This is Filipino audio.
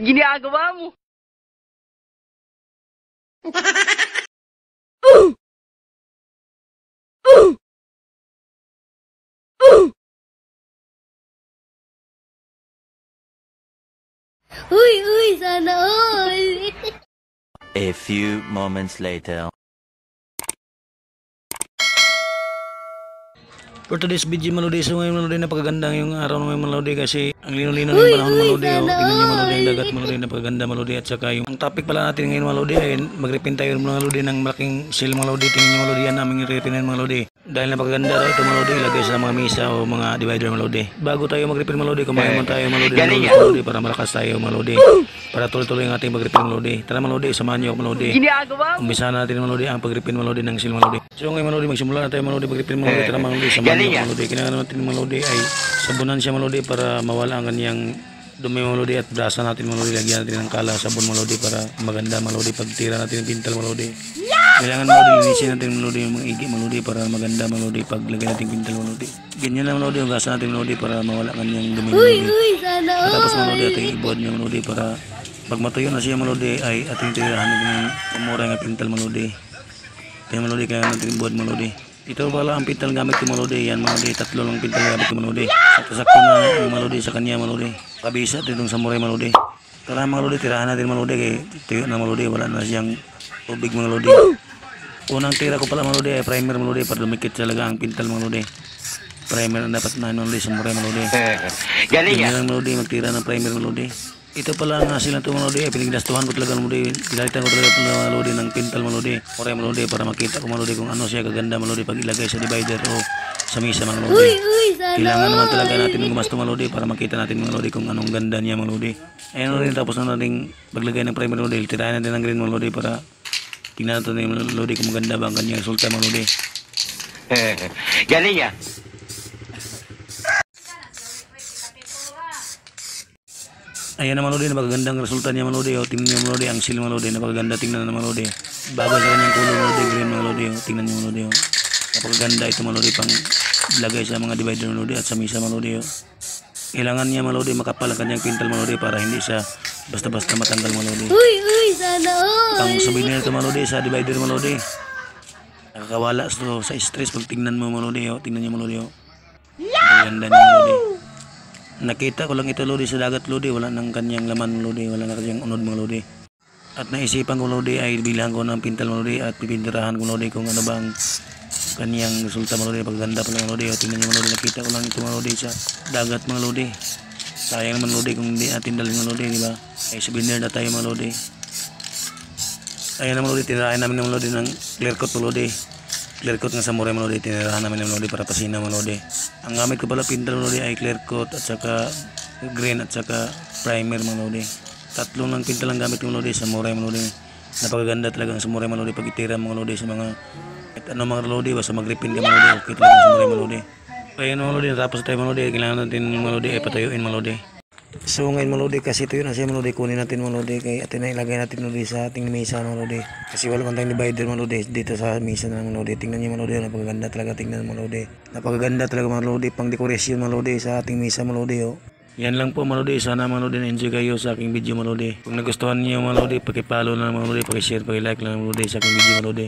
ginagawa mo? Uy, uy, sana all. A few moments later. For today's video Malodi, so ngayon Malodi napakaganda yung araw ng ngayon Malodi kasi ang lino-lino ng panahon uy, Malodi. Oh. Tingnan niyo Malodi, ang dagat Malodi, napakaganda Malodi at saka yung ang topic pala natin ngayon Malodi ay magrepin tayo mga Malodi ng malaking seal Malodi. Tingnan niyo Malodi yan aming repinan Malodi. Dahil napakaganda raw ito Malodi, ilagay sa mga misa o mga divider Malodi. Bago tayo magrepin Malodi, kumain mo tayo Malodi ng lulos, Malodi para malakas tayo Malodi. Para tuloy-tuloy ang ating magrepin Malodi. Tara Malodi, samahan niyo ako Malodi. Ginagawa mo? Umpisa natin Malodi ang pagripin Malodi ng sil Malodi. So ngayon Malodi magsimula na tayo Malodi pagripin Malodi tara Malodi sa Malodi Malodi. Kailangan natin Malodi ay sabunan siya Malodi para mawala ang kanyang dumi Malodi at brasa natin Malodi. Lagyan natin ng kala sabon Malodi para maganda Malodi pagtira natin ng pintal Malodi. Kailangan Malodi linisin natin Malodi yung mga igi Malodi para maganda Malodi paglagay natin pintal Malodi. Ganyan lang Malodi gasa natin Malodi para mawala kanyang dumi Malodi. sana Tapos. Malodi ating ibuhat niya Malodi para pag matuyo na siya Malodi ay ating tirahan ng umura nga pintal Malodi. Kaya Malodi kaya natin ibuhat Malodi. Ito pala ang pintal gamit ko Malodi. Yan Malodi, tatlo lang pintal gamit ko Malodi. Sakto-sakto na yung Malodi sa kanya Malodi. Kabisa ito itong samurai Malodi. Tara Malodi, tirahan natin Malodi kay tuyo na Malodi. Wala na siyang tubig Malodi. Unang tira ko pala Malodi ay primer Malodi para lumikit talaga ang pintal Malodi. Primer ang dapat na Malodi, samurai Malodi. Galing Ganyan lang Malodi, magtira ng primer Malodi. Ito pala nga sila ito Malodi, eh, pinigdastuhan ko talaga Malodi. Pinalitan ko talaga ito Malodi ng pintal Malodi. Oray Malodi para makita ko Malodi kung ano siya kaganda Malodi pag ilagay sa divider o sa misa mga Uy, Malodi. uy, Kailangan naman talaga natin gumasto Malodi para makita natin Malodi kung anong ganda niya Malodi. Ayan rin tapos na natin paglagay ng primer Malodi. Tirahan natin ng green Malodi para tingnan natin Malodi kung maganda ba ang kanyang resulta Malodi. Galing ah. Ayan naman Lodi, napakagandang resulta niya Malodi. O, tingnan niyo Malodi, ang seal Malodi, napakaganda tingnan na Malodi. Bago sa kanyang kulong Malodi, green Malodi. O, tingnan niyo Malodi. O. Napakaganda ito Malodi pang lagay sa mga divider Malodi at sa misa Malodi. O. Kailangan niya Malodi makapal ang kanyang pintal Malodi para hindi siya basta-basta matanggal Malodi. Uy, uy, sana all. Pang souvenir ito Malodi sa divider Malodi. Nakakawala so, sa stress pag tingnan mo Malodi. O. Tingnan niyo Malodi. O. Napakaganda niya Malodi. Nakita ko lang ito Lodi sa dagat Lodi, wala nang kanyang laman Lodi, wala nang kanyang unod mga Lodi. At naisipan ko Lodi ay bilang ko ng pintal mga Lodi at pipintirahan ko Lodi kung ano bang kanyang resulta mga Lodi. Pagganda pa lang mga Lodi, o tingnan niyo mga Lodi, nakita ko lang ito mga Lodi sa dagat mga Lodi. Sayang naman Lodi kung hindi natin dalhin mga Lodi, di ba? Ay souvenir na tayo mga Lodi. Ayan naman Lodi, tinirahan namin ng Lodi ng clear coat mga Lodi. Clear coat nga sa Moray Malodi, tinirahan namin ng Malodi para pasina Malodi. Ang gamit ko pala pintal Malodi ay clear coat at saka green at saka primer Malodi. Tatlong lang pintal ang gamit ko Malodi sa Moray Malodi. Napakaganda talaga ang sa Moray Malodi pag itira mga Malodi sa mga at ano mga Malodi basta magripin ka Malodi okay talaga sa Moray Malodi. Ayan mga Malodi, natapos tayo Malodi, kailangan natin yung Malodi ay patayuin Malodi. So ngayon Malodi kasi ito yun na siya Malodi kunin natin Malodi kay atin na ilagay natin Malodi sa ating misa Malodi kasi wala man tayong divider Malodi dito sa misa na Malodi tingnan niyo Malodi napakaganda talaga tingnan Malodi napakaganda talaga Malodi pang dekorasyon Malodi sa ating misa Malodi oh. Yan lang po Malodi sana Malodi na enjoy kayo sa aking video Malodi kung nagustuhan niyo Malodi paki-follow na Malodi paki-share paki-like lang Malodi sa aking video Malodi